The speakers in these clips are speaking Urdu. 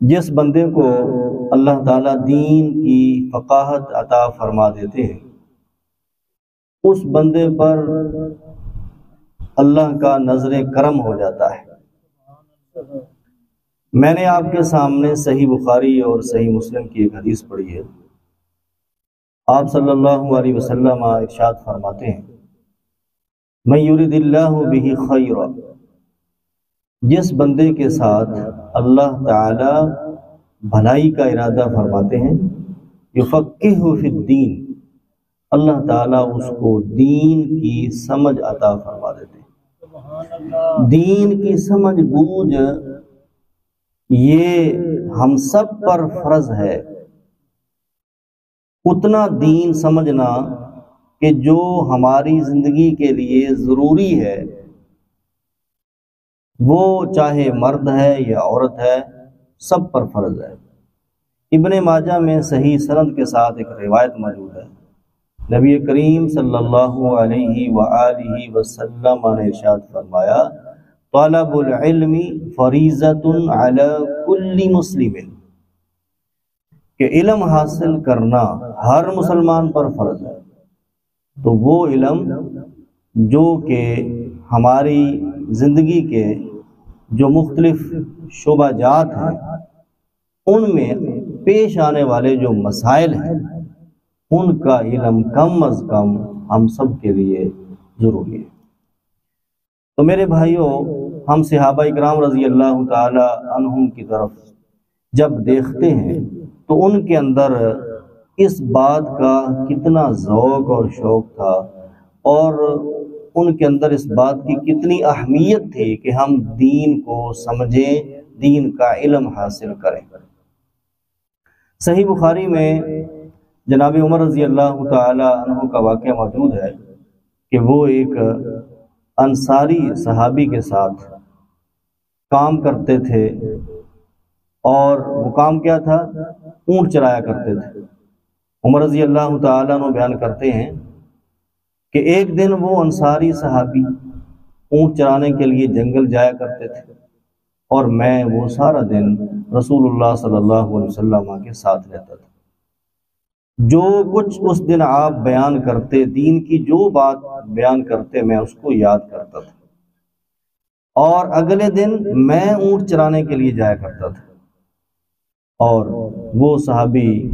جس بندے کو اللہ تعالیٰ دین کی فقاہت عطا فرما دیتے ہیں، اس بندے پر اللہ کا نظر کرم ہو جاتا ہے۔ میں نے آپ کے سامنے صحیح بخاری اور صحیح مسلم کی ایک حدیث پڑھی ہے۔ آپ صلی اللہ علیہ وسلم ارشاد فرماتے ہیں میں یورد اللہ بھی خیر جس بندے کے ساتھ اللہ تعالی بھلائی کا ارادہ فرماتے ہیں یفقہ فی الدین، اللہ تعالیٰ اس کو دین کی سمجھ عطا فرما دیتے ہیں۔ دین کی سمجھ بوجھ یہ ہم سب پر فرض ہے۔ اتنا دین سمجھنا کہ جو ہماری زندگی کے لیے ضروری ہے وہ چاہے مرد ہے یا عورت ہے، سب پر فرض ہے۔ ابن ماجہ میں صحیح سند کے ساتھ ایک روایت موجود ہے۔ نبی کریم صلی اللہ علیہ وآلہ وسلم نے ارشاد فرمایا طالب العلم فریضت علی کل مسلم۔ کہ علم حاصل کرنا ہر مسلمان پر فرض ہے۔ تو وہ علم جو کہ ہماری زندگی کے جو مختلف شعبہ جات ہیں، ان میں پیش آنے والے جو مسائل ہیں، ان کا علم کم از کم ہم سب کے لیے ضروری ہے۔ تو میرے بھائیوں ہم صحابہ اکرام رضی اللہ تعالی عنہم کی طرف جب دیکھتے ہیں، تو ان کے اندر اس بات کا کتنا ذوق اور شوق تھا اور ان کے اندر اس بات کی کتنی اہمیت تھی کہ ہم دین کو سمجھیں، دین کا علم حاصل کریں۔ صحیح بخاری میں جناب عمر رضی اللہ تعالی عنہ کا واقعہ موجود ہے کہ وہ ایک انصاری صحابی کے ساتھ کام کرتے تھے اور وہ کام کیا تھا؟ اونٹ چرایا کرتے تھے۔ عمر رضی اللہ تعالیٰ عنہ بیان کرتے ہیں کہ ایک دن وہ انصاری صحابی اونٹ چرانے کے لیے جنگل جایا کرتے تھے اور میں وہ سارا دن رسول اللہ صلی اللہ علیہ وسلم کے ساتھ رہتا تھا۔ جو کچھ اس دن آپ بیان کرتے، دین کی جو بات بیان کرتے، میں اس کو یاد کرتا تھا۔ اور اگلے دن میں اونٹ چرانے کے لیے جایا کرتا تھا۔ اور وہ صحابی،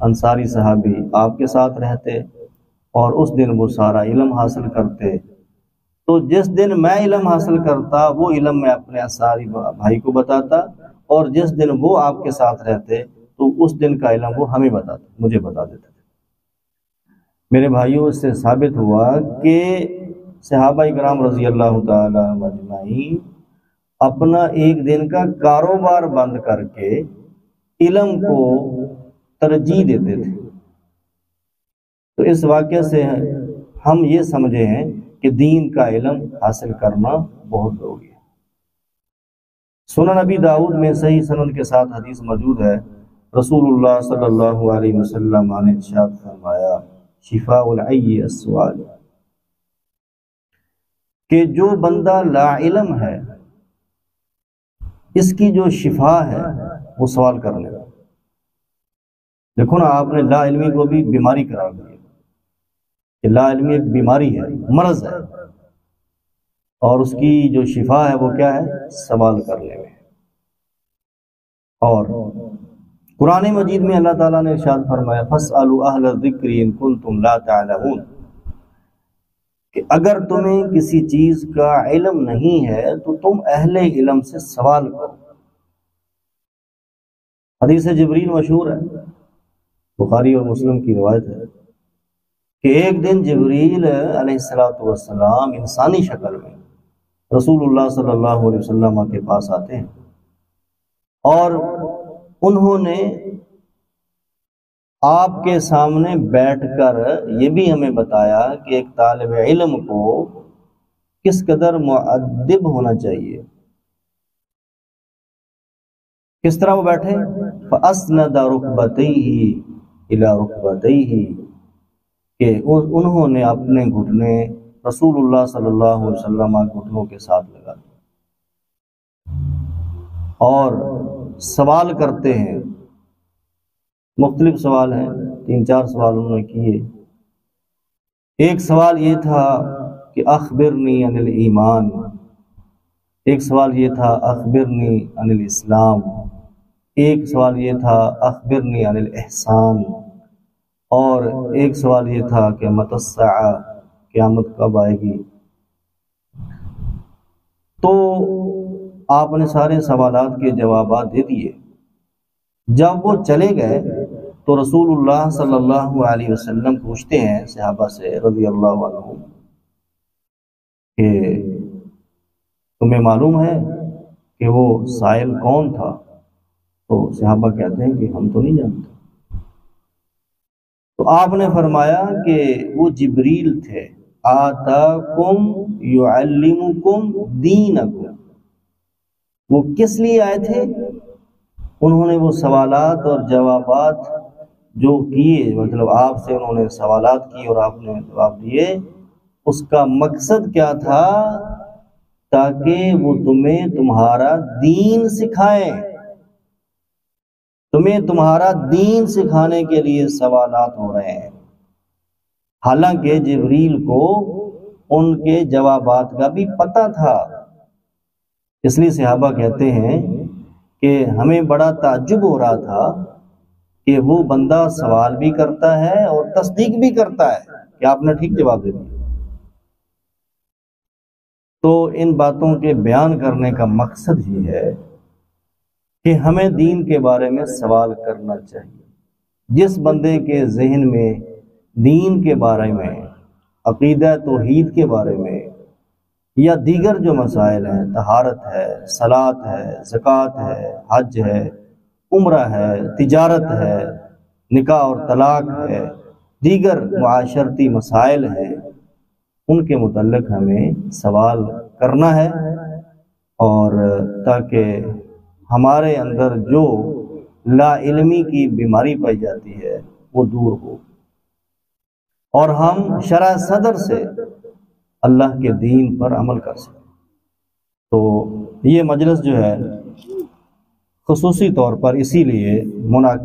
انصاری صحابی آپ کے ساتھ رہتے اور اس دن وہ سارا علم حاصل کرتے۔ تو جس دن میں علم حاصل کرتا، وہ علم میں اپنے انصاری بھائی کو بتاتا اور جس دن وہ آپ کے ساتھ رہتے، تو اس دن کا علم وہ ہمیں بتاتا، مجھے بتا دیتے میرے بھائیوں، اس سے ثابت ہوا کہ صحابہ کرام رضی اللہ تعالی مجمعین اپنا ایک دن کا کاروبار بند کر کے علم کو ترجیح دیتے تھے۔ تو اس واقعے سے ہم یہ سمجھے ہیں کہ دین کا علم حاصل کرنا بہت ضروری ہے۔ سنن نبی داود میں صحیح سند کے ساتھ حدیث موجود ہے۔ رسول اللہ صلی اللہ علیہ وسلم نے ارشاد فرمایا، شفاء العی السوال کہ جو بندہ لا علم ہے، اس کی جو شفا ہے، وہ سوال کرنے کا دیکھو نا، آپ نے لا علمی کو بھی بیماری قرار دیا کہ لا علمی ایک بیماری ہے، مرض ہے۔ اور اس کی جو شفا ہے وہ کیا ہے؟ سوال کرنے میں۔ اور قرآن مجید میں اللہ تعالیٰ نے ارشاد فرمایا، فَاسْأَلُوا أَهْلَ الذِّكْرِ إِن كُنتُمْ لَا تَعْلَمُونَ۔ کہ اگر تمہیں کسی چیز کا علم نہیں ہے، تو تم اہل علم سے سوال کرو۔ حدیث جبریل مشہور ہے، بخاری اور مسلم کی روایت ہے۔ کہ ایک دن جبریل علیہ السلاۃ والسلام انسانی شکل میں رسول اللہ صلی اللہ علیہ وسلم کے پاس آتے ہیں اور انہوں نے آپ کے سامنے بیٹھ کر یہ بھی ہمیں بتایا کہ ایک طالب علم کو کس قدر معدب ہونا چاہیے۔ کس طرح وہ بیٹھے؟ فَأَسْنَدَ رُكْبَتَيْهِ إِلَى رُكْبَتَيْهِ کہ انہوں نے اپنے گھٹنے رسول اللہ صلی اللہ علیہ وسلم گھٹنوں کے ساتھ لگا اور سوال کرتے ہیں۔ مختلف سوال ہیں، تین چار سوال انہوں نے کیے۔ ایک سوال یہ تھا کہ اخبرنی عن الایمان۔ ایک سوال یہ تھا اخبرنی عن الاسلام۔ ایک سوال یہ تھا اخبرنی عن الاحسان۔ اور ایک سوال یہ تھا کہ متسع قیامت کب آئے گی؟ تو آپ نے سارے سوالات کے جوابات دے دیے۔ جب وہ چلے گئے تو رسول اللہ صلی اللہ علیہ وسلم پوچھتے ہیں صحابہ سے رضی اللہ عنہ کہ تمہیں معلوم ہے کہ وہ سائل کون تھا؟ تو صحابہ کہتے ہیں کہ ہم تو نہیں جانتے۔ تو آپ نے فرمایا کہ وہ جبریل تھے۔ آتا کم یو کم دین وہ کس لیے آئے تھے؟ انہوں نے وہ سوالات اور جوابات جو کیے مطلب آپ سے انہوں نے سوالات کی اور آپ نے جواب دیے۔ اس کا مقصد کیا تھا؟ تاکہ وہ تمہیں تمہارا دین سکھائیں۔ تمہیں تمہارا دین سکھانے کے لیے سوالات ہو رہے ہیں۔ حالانکہ جبریل کو ان کے جوابات کا بھی پتہ تھا۔ اس لیے صحابہ کہتے ہیں کہ ہمیں بڑا تعجب ہو رہا تھا کہ وہ بندہ سوال بھی کرتا ہے اور تصدیق بھی کرتا ہے۔ کہ آپ نے ٹھیک جواب دے دیا؟ تو ان باتوں کے بیان کرنے کا مقصد ہی ہے کہ ہمیں دین کے بارے میں سوال کرنا چاہیے۔ جس بندے کے ذہن میں دین کے بارے میں، عقیدہ توحید کے بارے میں، یا دیگر جو مسائل ہیں تہارت ہے سلاد ہے، زکوٰۃ ہے، حج ہے، عمرہ ہے، تجارت ہے، نکاح اور طلاق ہے، دیگر معاشرتی مسائل ہیں، ان کے متعلق ہمیں سوال کرنا ہے اور تاکہ ہمارے اندر جو لا علمی کی بیماری پائی جاتی ہے، وہ دور ہو۔ اور ہم شرح صدر سے اللہ کے دین پر عمل کر سکیں۔ تو یہ مجلس جو ہے، خصوصی طور پر اسی لیے منعقد